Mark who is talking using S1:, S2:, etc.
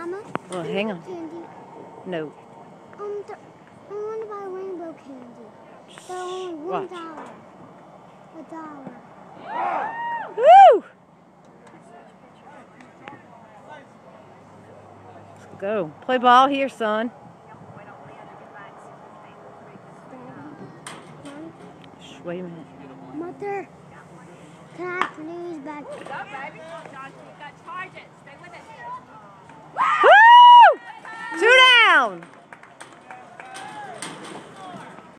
S1: Mama?
S2: Well, hang on.
S1: Candy.
S2: No.
S1: Um, the, I want to buy rainbow candy. They're only one
S2: Watch.
S1: dollar. A dollar.
S2: Woo! Go. Play ball here, son. Shh, wait a minute.
S1: Mother.